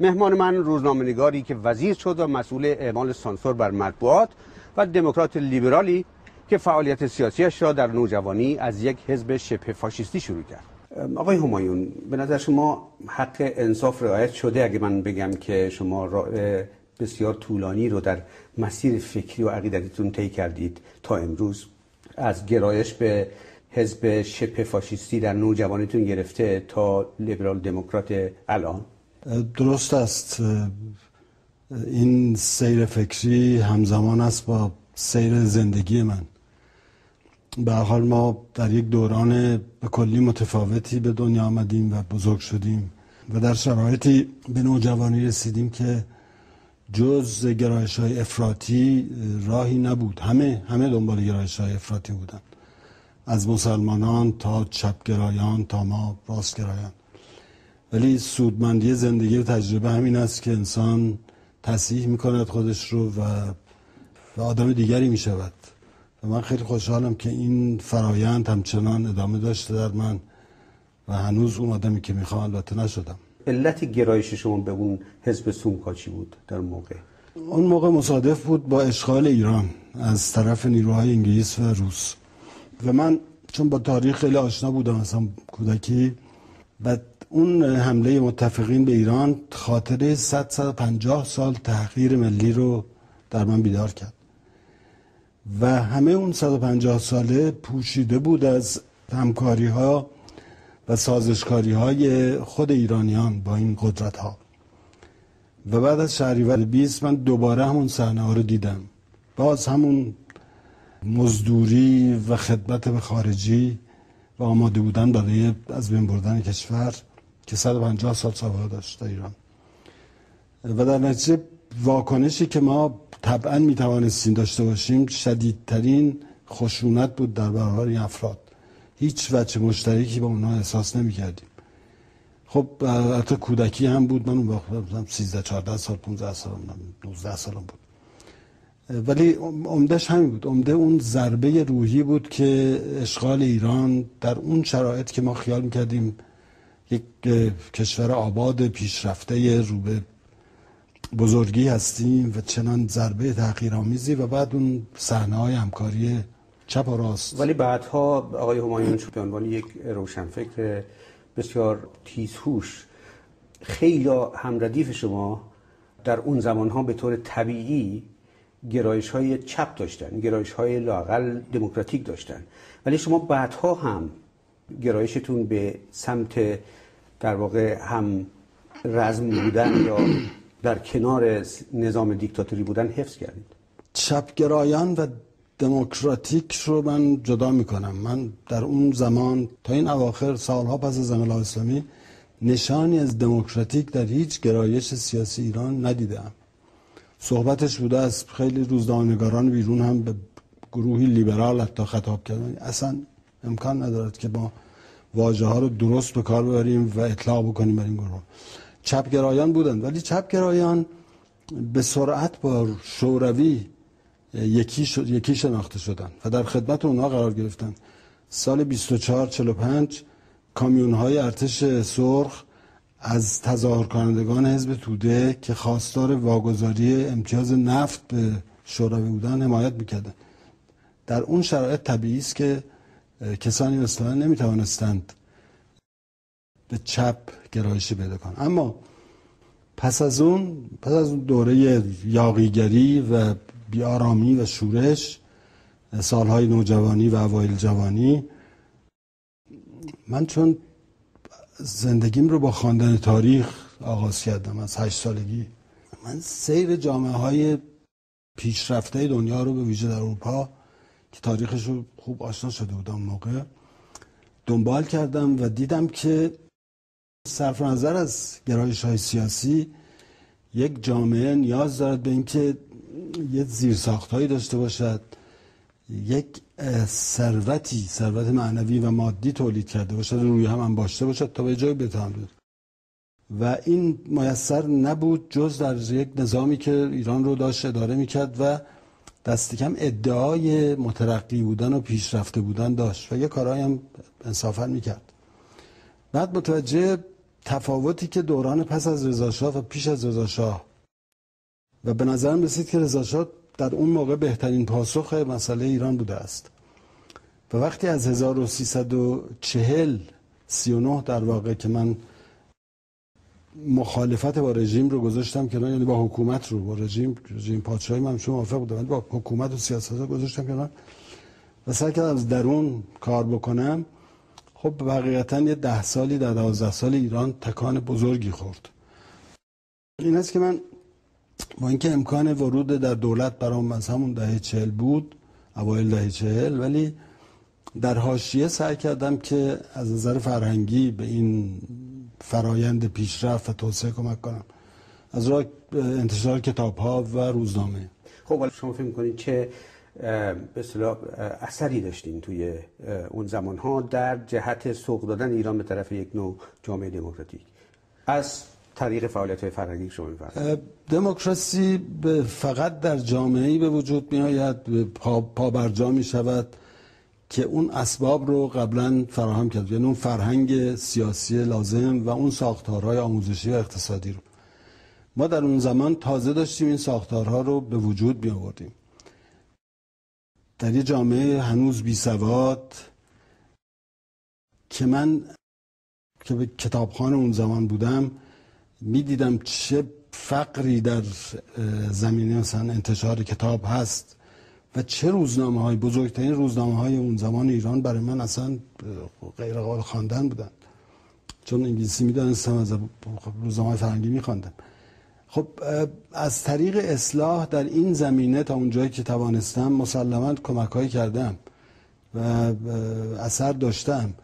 مهمان من روزنامه‌نگاری که وزیر شد و مسئول اعمال سانسور بر مطبوعات و دموکرات لیبرالی که فعالیت سیاسیش را در نوجوانی از یک حزب شبه فاشیستی شروع کرد. آقای همایون به نظر شما حق انصاف رعایت شده؟ اگه من بگم که شما بسیار طولانی رو در مسیر فکری و عقیدتیتون طی کردید تا امروز از گرایش به حزب شبه فاشیستی در نوجوانیتون گرفته تا لیبرال دموکرات الان؟ درست است. این سیر فکری همزمان است با سیر زندگی من. به حال ما در یک دوران به کلی متفاوتی به دنیا آمدیم و بزرگ شدیم و در شرایطی به نوجوانی رسیدیم که جز گرایش های افراطی راهی نبود. همه همه دنبال گرایش های افراطی بودن. از مسلمانان تا چپگرایان تا ما راستگرایان. ولی سودمندی زندگی و تجربه همین است که انسان تصحیح می‌کند خودش رو و, و آدم دیگری می‌شود. و من خیلی خوشحالم که این فرایند همچنان ادامه داشته در من و هنوز اون آدمی که می‌خوام البته نشدم. علت گرایش شما به اون حزب سومکا چی بود در موقع؟ اون موقع مصادف بود با اشغال ایران از طرف نیروهای انگلیس و روس. و من چون با تاریخ خیلی آشنا بودم مثلا کودکی بعد اون حمله متفقین به ایران خاطره 150 سال تحقیر ملی رو در من بیدار کرد. و همه اون 150 ساله پوشیده بود از همکاری ها و سازشکاری های خود ایرانیان با این قدرت ها و بعد از شهریور 20 من دوباره همون صحنه ها رو دیدم. باز همون مزدوری و خدمت به خارجی و آماده بودن برای از بین بردن کشور که 150 سال سابقه داشت در ایران. و در نتیجه واکنشی که ما طبعا می توانستیم داشته باشیم شدیدترین خشونت بود در برابر این افراد. هیچ وجه مشترکی با اونها احساس نمی کردیم خب حتی کودکی هم بود. من اون وقت 13 14 سال 15 سال 19 سالم بود. ولی عمدهش همین بود. عمده اون ضربه روحی بود که اشغال ایران در اون شرایط که ما خیال می‌کردیم یک کشور آباد پیشرفته رو به بزرگی هستیم و چنان ضربه تحقیرآمیزی و بعد اون صحنه های همکاری چپ و راست. ولی بعدها آقای همایون به عنوان یک روشنفکر بسیار تیزهوش خیلی همردیف شما در اون زمانها به طور طبیعی گرایش های چپ داشتن گرایش های لاقل دموکراتیک داشتن. ولی شما بعدها هم گرایشتون به سمت در واقع هم رزم بودن یا در کنار نظام دیکتاتوری بودن حفظ کردید. چپگرایان و دموکراتیک رو من جدا می‌کنم. من در اون زمان تا این اواخر سالها پس از انقلاب اسلامی نشانی از دموکراتیک در هیچ گرایش سیاسی ایران ندیدم. صحبتش بوده از خیلی روزنامه‌نگاران بیرون هم به گروهی لیبرال حتی خطاب کردن. اصلا امکان ندارد که ما واژه ها رو درست به کار ببریم و اطلاق بکنیم بر این گروه. چپگرایان بودن ولی چپگرایان به سرعت با شوروی یکی, شد، یکی شناخته شدن و در خدمت اونها قرار گرفتن سال 24 45 کامیون های ارتش سرخ از تظاهر کنندگان حزب توده که خواستار واگذاری امتیاز نفت به شوروی بودن حمایت می‌کردن در اون شرایط طبیعی است که کسانی مثل من نمی‌توانستند به چپ گرایشی پیدا کنند. اما پس از اون پس از اون دوره یاقیگری و بیارامی و شورش سالهای نوجوانی و اوایل جوانی من چون زندگیم رو با خواندن تاریخ آغاز کردم از هشت سالگی من سیر جامعه های پیشرفته دنیا رو به ویژه در اروپا که تاریخش رو خوب آشنا شده بودم موقع. دنبال کردم و دیدم که صرف نظر از گرایش های سیاسی یک جامعه نیاز دارد به اینکه یه زیرساخت هایی داشته باشد یک ثروتی ثروت معنوی و مادی تولید کرده باشد روی هم باشته باشد تا به جای بتوان بود و این میسر نبود جز در یک نظامی که ایران رو داشت اداره می‌کرد و دست کم ادعای مترقی بودن و پیشرفته بودن داشت و یه کارهایی هم انصافا می‌کرد. بعد متوجه تفاوتی که دوران پس از رضاشاه و پیش از رضاشاه و به نظرم رسید که رضاشاه در اون موقع بهترین پاسخ مسئله ایران بوده است. و وقتی از 1340 39 در واقع که من مخالفت با رژیم رو گذاشتم کنار یعنی با حکومت رو با رژیم رژیم پادشاهی من شما موافق بودم با حکومت و سیاست رو گذاشتم کنار. و سعی کردم از درون کار بکنم. خب واقعیتا یه ده سالی در دوازده سال ایران تکان بزرگی خورد. این است که من با اینکه امکان ورود در دولت برام از همون دهه چهل بود اوایل دهه چهل ولی در حاشیه سعی کردم که از نظر فرهنگی به این فرایند پیشرفت و توسعه کمک کنم. از راه انتشار کتاب ها و روزنامه. خب ولی شما فکر کنید چه به اصطلاح اثری داشتین توی اون زمان ها در جهت سوق دادن ایران به طرف یک نوع جامعه دموکراتیک؟ از طریق فعالیت های فرهنگی شما میفرمایید. دموکراسی فقط در جامعه به وجود می آید پا, پا برجا می شود که اون اسباب رو قبلا فراهم کرد. یعنی اون فرهنگ سیاسی لازم و اون ساختارهای آموزشی و اقتصادی رو. ما در اون زمان تازه داشتیم این ساختارها رو به وجود می آوردیم در یه جامعه هنوز بی سواد که من که به کتابخانه اون زمان بودم می‌دیدم چه فقری در زمینه مثلا انتشار کتاب هست. و چه روزنامه های بزرگترین روزنامه های اون زمان ایران برای من اصلا غیر قابل خواندن بودند چون انگلیسی می‌دانستم از روزنامه های فرنگی میخواندم. خب از طریق اصلاح در این زمینه تا اونجایی که توانستم مسلما کمک هایی کردم و اثر داشتم.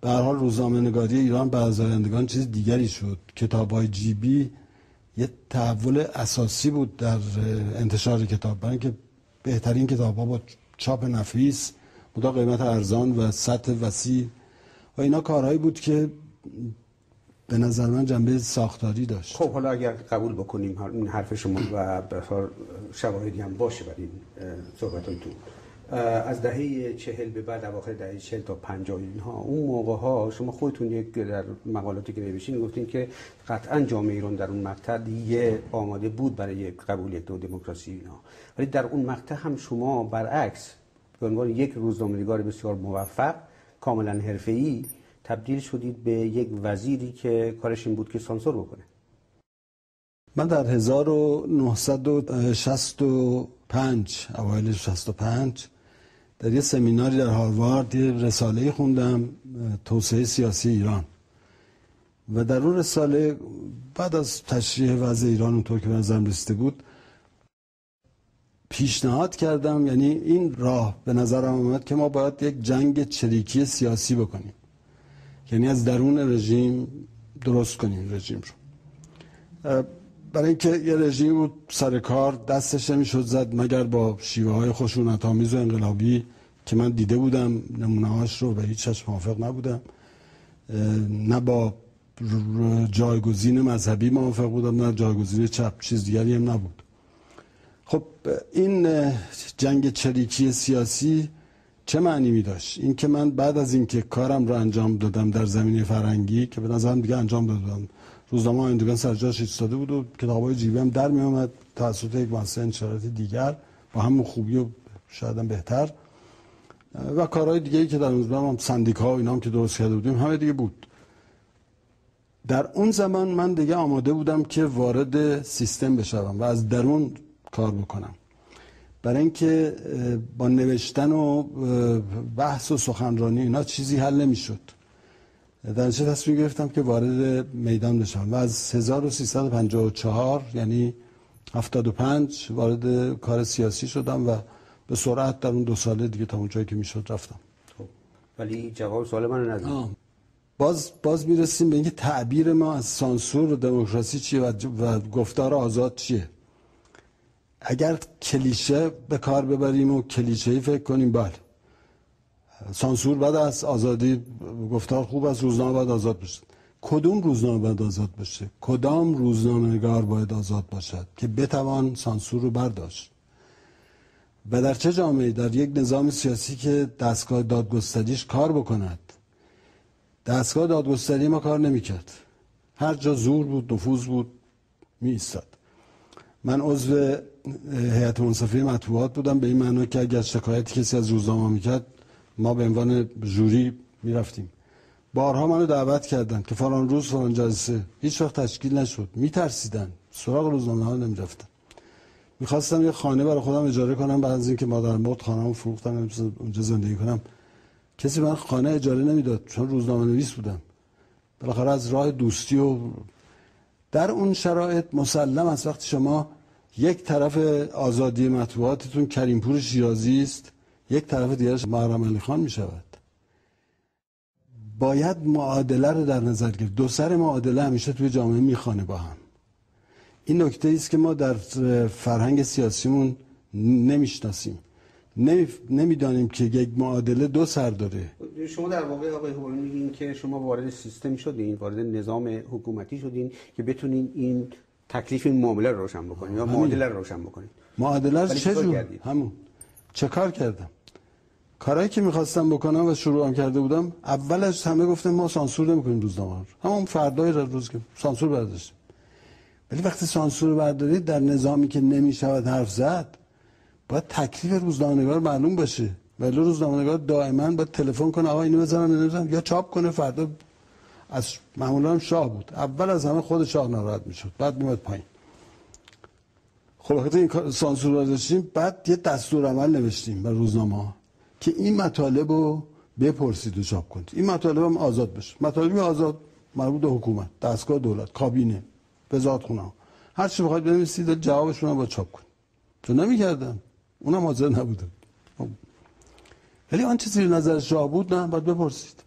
به هر حال روزنامه نگاری ایران به آزایندگان چیز دیگری شد. کتاب های جیبی یه تحول اساسی بود در انتشار کتاب. برای اینکه بهترین کتاب ها با چاپ نفیس مدا قیمت ارزان و سطح وسیع. و اینا کارهایی بود که به نظر من جنبه ساختاری داشت. خب حالا اگر قبول بکنیم این حرف شما و شواهدی هم باشه برای این صحبت تو. از دهه چهل به بعد اواخر دهه چهل تا پنجاه اینها اون موقع ها شما خودتون یک در مقالاتی که نوشتین گفتین که قطعا جامعه ایران در اون مقطع دیگه آماده بود برای یک نوع دموکراسی اینها ولی در اون مقطع هم شما برعکس به عنوان یک روزنامه‌نگار بسیار موفق کاملا حرفه‌ای تبدیل شدید به یک وزیری که کارش این بود که سانسور بکنه. من در 1965 اوایل 65 در یه سمیناری در هاروارد یه رساله خوندم توسعه سیاسی ایران. و در اون رساله بعد از تشریح وضع ایران اونطور که به نظرم رسیده بود پیشنهاد کردم یعنی این راه به نظرم آمد که ما باید یک جنگ چریکی سیاسی بکنیم. یعنی از درون رژیم درست کنیم رژیم رو. برای اینکه یه رژیم بود سر کار دستش نمی‌شد زد مگر با شیوه های خشونت آمیز و انقلابی که من دیده بودم نمونه هاش رو به هیچ موافق نبودم نه با جایگزین مذهبی موافق بودم نه جایگزین چپ چیز دیگری هم نبود. خب این جنگ چریکی سیاسی چه معنی می داشت؟ این که من بعد از اینکه کارم رو انجام دادم در زمینه فرنگی که به نظرم دیگه انجام دادم. روزنامه آیندگان سر جاش ایستاده بود و کتابای جیبی هم در می آمد توسط یک واسطه انشارات دیگر با همون خوبی و شاید بهتر. و کارهای دیگه ای که در اون زمان سندیکا و اینا هم که درست کرده بودیم همه دیگه بود. در اون زمان من دیگه آماده بودم که وارد سیستم بشوم و از درون کار بکنم. برای اینکه با نوشتن و بحث و سخنرانی اینا چیزی حل نمی‌شد. در چه تصمیم گرفتم که وارد میدان بشم و از 1354 یعنی 75 وارد کار سیاسی شدم و به سرعت در اون دو ساله دیگه تا اونجایی که می‌شد رفتم. خب ولی جواب سوال من ندید. باز باز می‌رسیم به اینکه تعبیر ما از سانسور و دموکراسی چیه و, و گفتار آزاد چیه. اگر کلیشه به کار ببریم و کلیشه فکر کنیم بله. سانسور بعد از آزادی گفتار خوب از روزنامه باید آزاد بشه. کدوم روزنامه باید آزاد باشه کدام روزنامه نگار باید آزاد باشد که بتوان سانسور رو برداشت؟ و در چه جامعه در یک نظام سیاسی که دستگاه دادگستریش کار بکند. دستگاه دادگستری ما کار نمی‌کرد. هر جا زور بود نفوذ بود می ایستاد من عضو هیئت منصفه مطبوعات بودم به این معنا که اگر شکایتی کسی از روزنامه می‌کرد ما به عنوان جوری می‌رفتیم. بارها منو دعوت کردن. که فلان روز فلان جلسه. هیچ وقت تشکیل نشد. میترسیدن. سراغ روزنامه ها نمی‌رفتن. می‌خواستم یه خانه برای خودم اجاره کنم بعد از اینکه مادر مرد خانه‌مو فروختم اونجا زندگی کنم. کسی من خانه اجاره نمی‌داد. چون روزنامه نویس بودم. بالاخره از راه دوستی و در اون شرایط مسلم از وقتی شما یک طرف آزادی مطبوعاتتون کریمپور شیرازی است یک طرف دیگرش محرم علی خان می شود باید معادله رو در نظر گرفت. دو سر معادله همیشه توی جامعه می‌خوانه با هم. این نکته است که ما در فرهنگ سیاسیمون نمی‌شناسیم. نمی‌دانیم که یک معادله دو سر داره. شما در واقع آقای حبانی میگین که شما وارد سیستم شدین وارد نظام حکومتی شدین که بتونین این تکلیف این معامله رو روشن بکنین یا معادله رو روشن بکنین. معادله رو چه جور؟ همون. چه کار کردم؟ کارهایی که می‌خواستم بکنم و شروع هم کرده بودم اولش همه گفتن ما سانسور نمی‌کنیم روزنامه رو. همون فردای روز که سانسور برداشتیم. ولی وقتی سانسور بردارید در نظامی که نمی‌شود حرف زد باید تکلیف روزنامه‌نگار معلوم باشه. ولی روزنامه‌نگار دائما باید تلفن کنه آقا اینو بزنم نمی‌زنم یا چاپ کنه فردا از معمولا شاه بود. اول از همه خود شاه ناراحت می‌شد. بعد میاد پایین. خب وقتی این سانسور برداشتیم بعد یه دستور عمل نوشتیم بر روزنامه که این مطالب رو بپرسید و چاپ کنید. این مطالب هم آزاد بشه. مطالب آزاد مربوط به حکومت دستگاه دولت کابینه وزارت خونه هر چی بخواید بنویسید جوابشون رو با چاپ کنید. چون نمی‌کردن. اونم حاضر نبودن ولی آن چیزی نظر شاه بود نه باید بپرسید.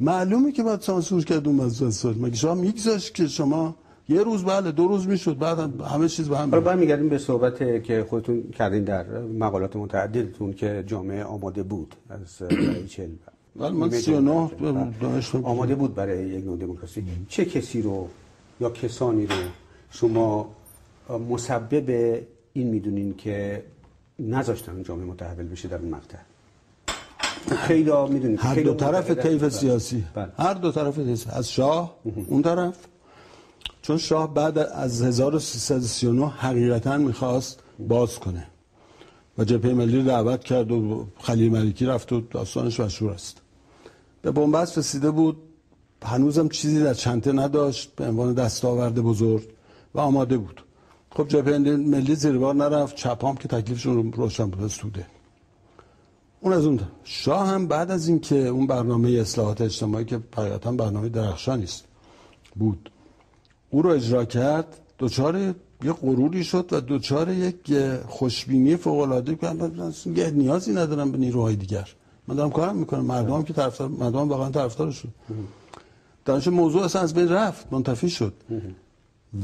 معلومه که باید سانسور کرد اون مجلس مگه شما میگذاشت که شما یه روز بله دو روز می‌شد. بعد همه چیز به هم حالا میگردیم به صحبت که خودتون کردین در مقالات متعددتون که جامعه آماده بود از چل ولی من 39 آماده بود. برای یک نوع دموکراسی. چه کسی رو یا کسانی رو شما مسبب این می‌دونین که نذاشتن جامعه متحول بشه در اون مقطع؟ خیلی می‌دونید هر دو طرف طیف سیاسی. بله. هر دو طرف از شاه اون طرف. چون شاه بعد از 1339 حقیقتا می‌خواست باز کنه. و جبهه ملی دعوت کرد و خلیل ملکی رفت و داستانش مشهور است. به بنبست رسیده بود. هنوزم چیزی در چنته نداشت. به عنوان دستاورد بزرگ و آماده بود. خب جبهه ملی زیر بار نرفت. چپام که تکلیفشون روشن بود. سوده اون از اون شاه هم بعد از اینکه اون برنامه اصلاحات اجتماعی که حقیقتا برنامه درخشانی است بود. او رو اجرا کرد. دوچار یه غروری شد و دوچار یک خوشبینی فوق العاده که نیازی ندارم به نیروهای دیگر. من دارم کارم می‌کنم. مردم که طرفدار مردم واقعا طرفدار شد. درنچه موضوع اصلا از بین رفت؟ منتفی شد.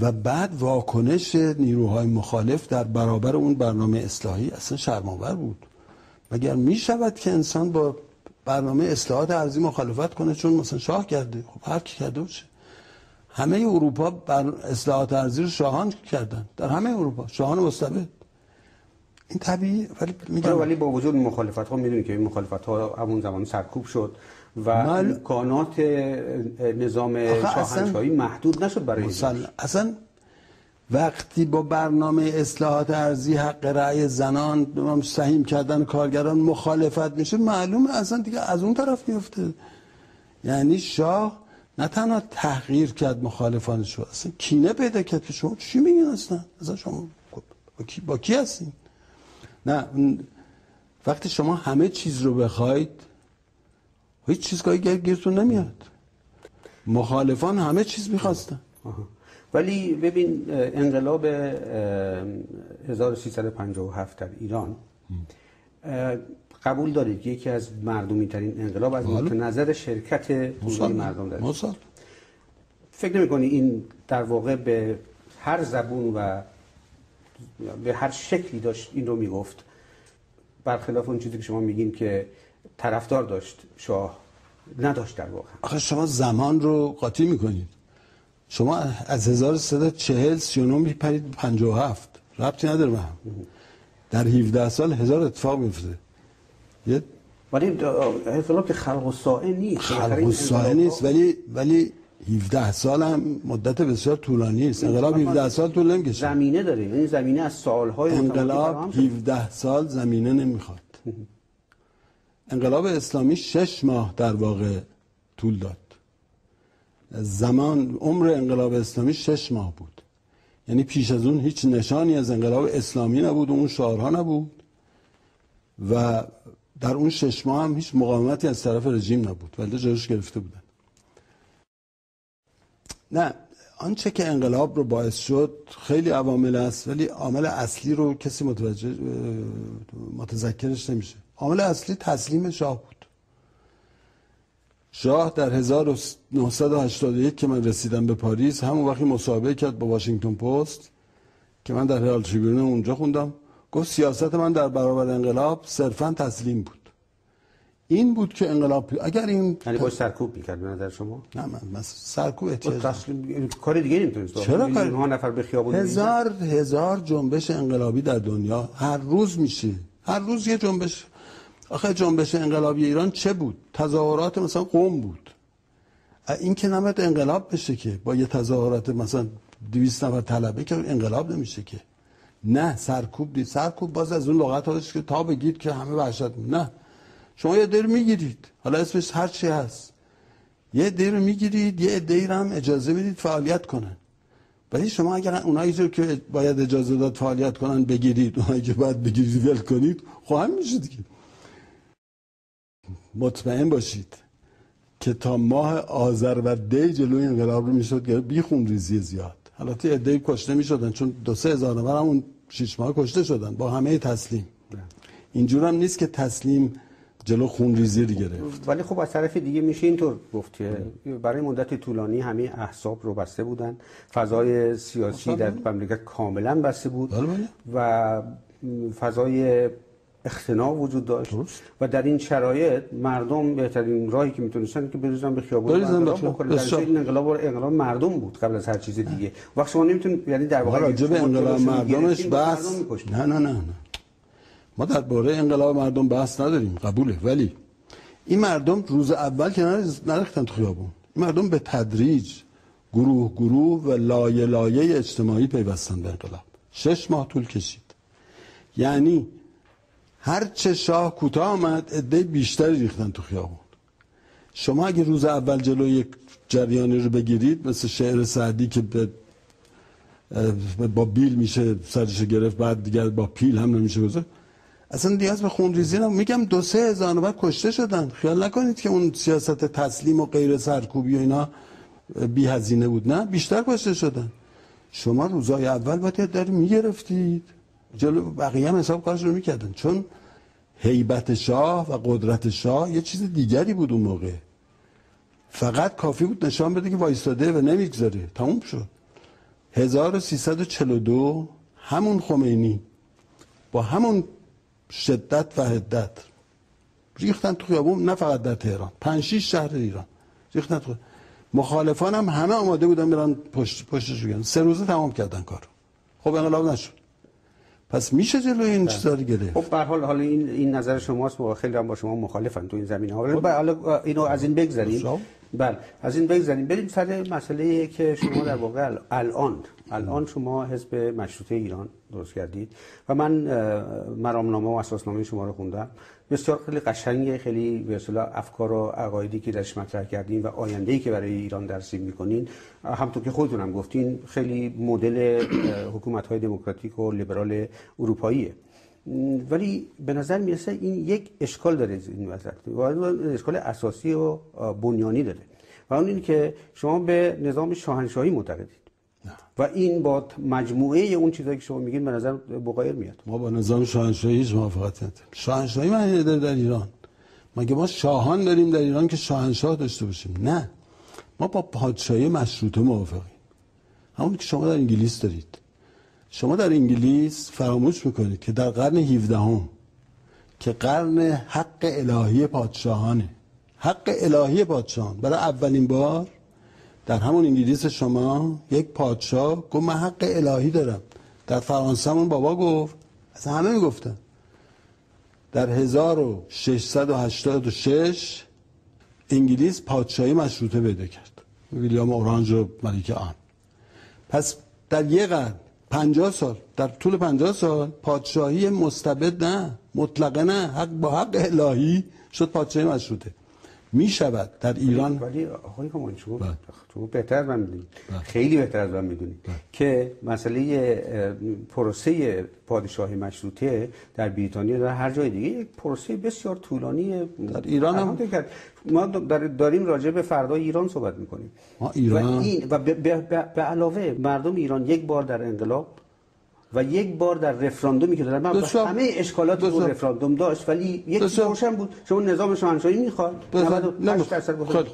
و بعد واکنش نیروهای مخالف در برابر اون برنامه اصلاحی اصلا شرماور بود. مگر می شود که انسان با برنامه اصلاحات ارزی مخالفت کنه چون مثلا شاه کرده؟ خب هر کی کرده باشه. همه اروپا بر اصلاحات ارزی رو شاهان کردن. در همه اروپا. شاهان مستبد. این طبیعی ولی میگم آره، ولی با وجود مخالفت ها می‌دونید که این مخالفت ها همون زمان سرکوب شد و مال... امکانات نظام شاهنشاهی محدود نشد برای مسل... اصلا وقتی با برنامه اصلاحات ارزی حق رأی زنان سهیم کردن کارگران مخالفت میشه معلومه اصلا دیگه از اون طرف میفته یعنی شاه نه تنها تحقیر کرد مخالفانش رو اصلا کینه پیدا کرد که شما چی میگین اصلا؟ اصلا شما با کی, با کی هستین؟ نه وقتی شما همه چیز رو بخواید هیچ چیزگاهی گیرتون نمیاد. مخالفان همه چیز می‌خواستن. ولی ببین انقلاب 1357 در ایران قبول دارید یکی از مردمی ترین انقلاب از بله. نظر شرکت حضور مردم در فکر نمی کنی این در واقع به هر زبون و به هر شکلی داشت این رو می‌گفت؟ برخلاف اون چیزی که شما میگین که طرفدار داشت شاه نداشت در واقع. آخه شما زمان رو قاطی می‌کنید. شما از 1340 39 میپرید 57 ربطی نداره به هم. در 17 سال هزار اتفاق میفته یه ولی انقلاب که خلق و سائه نیست. خلق و سائه نیست ولی ولی 17 سال هم مدت بسیار طولانی است. انقلاب 17 سال طول نمی‌کشه. زمینه داره یعنی زمینه از سالهای انقلاب 17 سال زمینه نمی‌خواد. انقلاب اسلامی شش ماه در واقع طول داد. زمان عمر انقلاب اسلامی شش ماه بود. یعنی پیش از اون هیچ نشانی از انقلاب اسلامی نبود و اون شعارها نبود. و در اون شش ماه هم هیچ مقاومتی از طرف رژیم نبود ولی جلوش گرفته بودن. نه آنچه که انقلاب رو باعث شد خیلی عوامل است ولی عامل اصلی رو کسی متوجه متذکرش نمیشه. عامل اصلی تسلیم شاه بود. شاه در 1981 که من رسیدم به پاریس همون وقتی مصاحبه کرد با واشنگتن پست که من در هرالد تریبیون اونجا خوندم. گفت سیاست من در برابر انقلاب صرفا تسلیم بود. این بود که انقلاب اگر این یعنی باش سرکوب می‌کرد به نظر شما؟ نه من مثلا سرکوب احتیاج تسلیم کار دیگه نمی‌تونست چرا کار ها نفر به خیابون هزار هزار جنبش انقلابی در دنیا هر روز میشه هر روز یه جنبش آخه جنبش انقلابی ایران چه بود؟ تظاهرات مثلا قوم بود. این که نمید انقلاب بشه که با یه تظاهرات مثلا 200 نفر طلبه که انقلاب نمیشه که. نه سرکوب دید. سرکوب باز از اون لغت هاست که تا بگید که همه وحشت نه. شما یه دیر می‌گیرید. حالا اسمش هر چی هست. یه دیر می‌گیرید یه دیر هم اجازه می‌دید فعالیت کنن. ولی شما اگر اونایی که باید اجازه داد فعالیت کنن بگیرید. اونایی که باید بگیرید ول کنید. خب میشید که مطمئن باشید که تا ماه آذر و دی جلوی انقلاب رو می‌شد گرفت بی خون ریزی زیاد. حالا تی عده کشته می‌شدن چون دو سه هزار نفر همون شش ماه کشته شدن با همه تسلیم بله. اینجور هم نیست که تسلیم جلو خون ریزی رو گرفت ولی خب از طرف دیگه میشه اینطور گفت که برای مدت طولانی همه احساب رو بسته بودن فضای سیاسی در مملکت کاملا بسته بود بله بله. و فضای اختناع وجود داشت درست. و در این شرایط مردم بهترین راهی که می‌تونستن که بریزن به خیابون بکنن. این انقلاب انقلاب مردم بود قبل از هر چیز دیگه. وقت شما نمی‌تونید یعنی در واقع راجع به انقلاب مردمش بس نه نه نه ما در باره انقلاب مردم بحث نداریم. قبوله. ولی این مردم روز اول که نرختن تو خیابون. این مردم به تدریج گروه گروه و لایه لایه اجتماعی پیوستن به انقلاب. شش ماه طول کشید. یعنی هر چه شاه کوتاه آمد عده بیشتری ریختن تو خیابون. شما اگه روز اول جلو یک جریانی رو بگیرید مثل شعر سعدی که به با بیل میشه سرش گرفت بعد دیگر با پیل هم نمیشه گذاشت. اصلا نیاز به خونریزی نم میگم دو سه هزار نفر کشته شدن. خیال نکنید که اون سیاست تسلیم و غیر سرکوبی و اینا بی هزینه بود. نه بیشتر کشته شدن. شما روزای اول باید داری می‌گرفتید. جلو بقیه هم حساب کارش رو می‌کردن. چون هیبت شاه و قدرت شاه یه چیز دیگری بود اون موقع. فقط کافی بود نشان بده که وایستاده و نمی‌گذاره. تموم شد. 1342 همون خمینی. با همون شدت و حدت. ریختن تو خیابون نه فقط در تهران. پنج شیش شهر ایران. ریختن تو مخالفان هم همه آماده بودن برن پشت پشتش بگن سه روزه تمام کردن کار خب انقلاب نشد. پس میشه جلوی این چیزا رو گرفت؟ خب به حال حالا این این نظر شماست و خیلی هم با شما مخالفن تو این زمینه. ها خب. حالا اینو از این بگذاریم بله از این بگذاریم بریم سر مسئله که شما در واقع الان الان شما حزب مشروطه ایران درست کردید. و من مرامنامه و اساسنامه شما رو خوندم. بسیار خیلی قشنگه خیلی به افکار و عقایدی که درش مطرح کردین و آینده‌ای که برای ایران درسی می‌کنین. همطور که خودتونم گفتین خیلی مدل حکومت دموکراتیک و لیبرال اروپاییه. ولی به نظر می‌رسه این یک اشکال داره این وسط و اشکال اساسی و بنیانی داره. و اون این که شما به نظام شاهنشاهی معتقدید و این با مجموعه اون چیزایی که شما میگین به نظر بغایر میاد. ما با نظام شاهنشاهی هیچ موافقت نداریم. شاهنشاهی معنی داره در ایران. مگه ما شاهان داریم در ایران که شاهنشاه داشته باشیم؟ نه. ما با پادشاهی مشروطه موافقیم. همون که شما در انگلیس دارید. شما در انگلیس فراموش می‌کنید که در قرن 17 هم که قرن حق الهی پادشاهانه. حق الهی پادشاهان. برای اولین بار در همون انگلیس شما یک پادشاه گفت من حق الهی دارم. در فرانسه همون بابا گفت. از همه می‌گفتن. در 1686 انگلیس پادشاهی مشروطه پیدا کرد. ویلیام اورانج و ملیکه آن. پس در یه قرن پنجاه سال در طول پنجاه سال پادشاهی مستبد نه مطلقه نه حق با حق الهی شد پادشاهی مشروطه. می شود در ایران ولی آقای کمان شما بله. شما بهتر من می‌دونید بله. خیلی بهتر از من می‌دونید که مسئله پروسه پادشاهی مشروطه در بریتانیا در هر جای دیگه یک پروسه بسیار طولانی در ایران هم- که ما در- داریم راجع به فردای ایران صحبت می‌کنیم. ما ایران- و, این و به علاوه مردم ایران یک بار در انقلاب و یک بار در رفراندومی که دوستان- همه اشکالات دوستان- رفراندوم داشت ولی یک روشن بود. شما نظام شاهنشاهی می‌خواد دوستان- 98 نمی‌خواد. درصد خیلی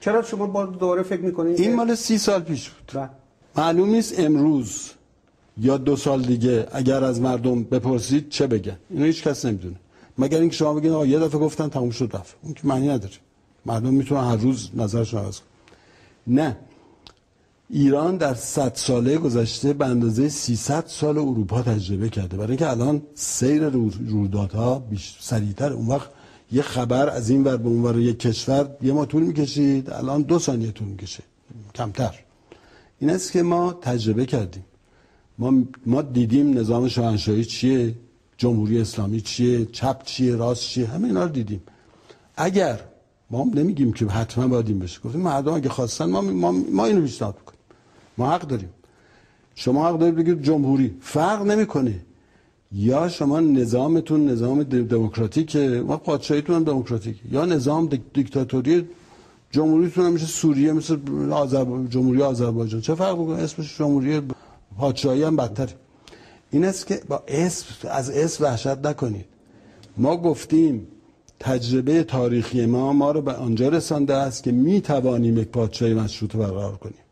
چرا شما با دوره فکر می‌کنین این مال سی سال پیش بود. و معلوم نیست امروز یا دو سال دیگه اگر از مردم بپرسید چه بگن. اینو هیچ کس نمی‌دونه. مگر اینکه شما بگین آقا یه دفعه گفتن تموم شد رفت. اون که معنی نداره. مردم می‌تونن هر روز نظرشون عوض کنن. نه. ایران در 100 ساله گذشته به اندازه 300 سال اروپا تجربه کرده. برای اینکه الان سیر رو- رویدادها سریعتر اون وقت یه خبر از این ور به اون ور یک کشور یه ما طول می‌کشید الان دو ثانیه طول می‌کشه. کمتر. این است که ما تجربه کردیم. ما ما دیدیم نظام شاهنشاهی چیه جمهوری اسلامی چیه چپ چیه راست چیه همه اینا رو دیدیم. اگر ما هم نمیگیم که حتما باید این بشه. گفتیم مردم اگه خواستن ما ما, ما اینو می‌کنیم ما حق داریم. شما حق دارید بگید جمهوری. فرق نمی‌کنه. یا شما نظامتون نظام دموکراتیکه ما پادشاهیتون هم دموکراتیک یا نظام دیک- دیکتاتوری جمهوریتون هم میشه سوریه مثل آذر... جمهوری آذربایجان. چه فرق می‌کنه؟ اسمش جمهوری پادشاهی هم بدتره. این است که با اسم از اسم وحشت نکنید. ما گفتیم تجربه تاریخی ما ما رو به آنجا رسانده است که می توانیم یک پادشاهی مشروطه برقرار کنیم.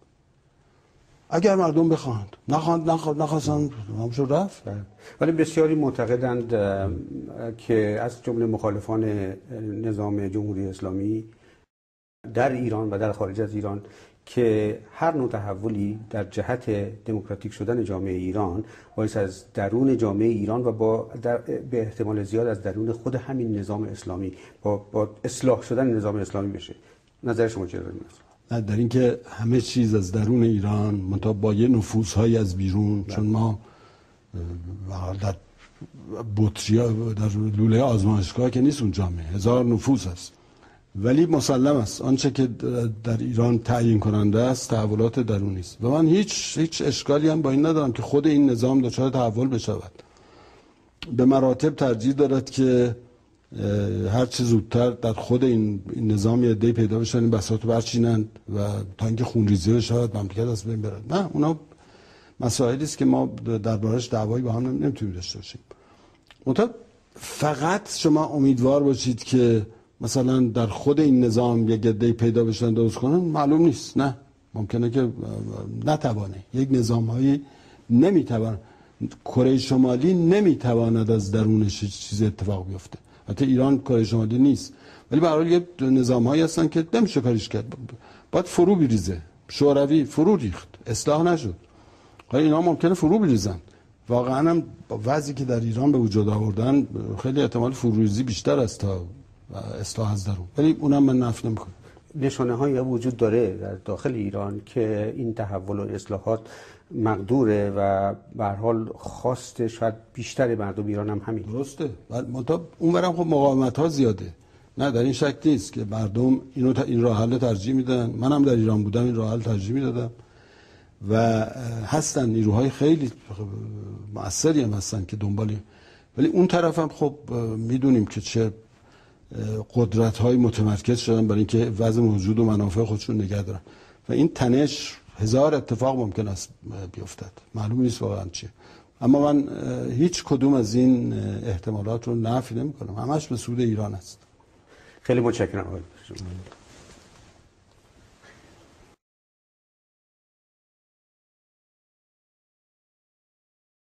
اگر مردم بخواهند نخواهند نخواهند نخواستن رفت. ولی بسیاری معتقدند که از جمله مخالفان نظام جمهوری اسلامی در ایران و در خارج از ایران که هر نوع تحولی در جهت دموکراتیک شدن جامعه ایران باعث از درون جامعه ایران و با در به احتمال زیاد از درون خود همین نظام اسلامی با, با اصلاح شدن نظام اسلامی بشه. نظر شما نه در اینکه همه چیز از درون ایران منتها با یه نفوذهایی از بیرون چون ما در بطریا در لوله آزمایشگاه که نیست اون جامعه هزار نفوذ هست. ولی مسلم است. آنچه که در ایران تعیین کننده است تحولات درونی است. و من هیچ هیچ اشکالی هم با این ندارم که خود این نظام دچار تحول بشود. به مراتب ترجیح دارد که هر چه زودتر در خود این, نظام یه عده‌ای پیدا بشن این بساط رو برچینند و تا اینکه خونریزی بشود مملکت از بین برد نه اونا مسائلی است که ما دربارش دعوایی با هم نمی- نمی‌تونیم داشته باشیم. منتها فقط شما امیدوار باشید که مثلا در خود این نظام یک عده‌ای پیدا بشن درست کنن معلوم نیست. نه. ممکنه که نتوانه. یک نظام هایی نمی‌توان کره شمالی نمی‌تواند از درونش چیز اتفاق بیفته. حتی ایران کره شمالی نیست. ولی به حال یه نظام هایی هستن که نمیشه کاریش کرد. باید فرو بریزه. شوروی فرو ریخت. اصلاح نشد. حالا اینا ممکنه فرو بریزن. واقعا هم وضعی که در ایران به وجود آوردن خیلی احتمال فروریزی بیشتر است تا اصلاح از درون. ولی اونم من نفی نمی‌کنم. نشانه هایی وجود داره در داخل ایران که این تحول و اصلاحات مقدوره و به حال خواست شاید بیشتر مردم ایران هم همین. درسته. منتها اونورم خب مقاومت ها زیاده. نه در این شک نیست که مردم اینو این راه حل ترجیح میدن. منم در ایران بودم این راه حل ترجیح می‌دادم. و هستن نیروهای خیلی مؤثری هم هستن که دنبالی ولی اون طرف هم خب می‌دونیم که چه قدرت های متمرکز شدن برای اینکه وضع موجود و منافع خودشون نگه دارن. و این تنش هزار اتفاق ممکن است بیفتد. معلوم نیست واقعا چیه. اما من هیچ کدوم از این احتمالات رو نفی نمی کنم همش به سود ایران است. خیلی متشکرم.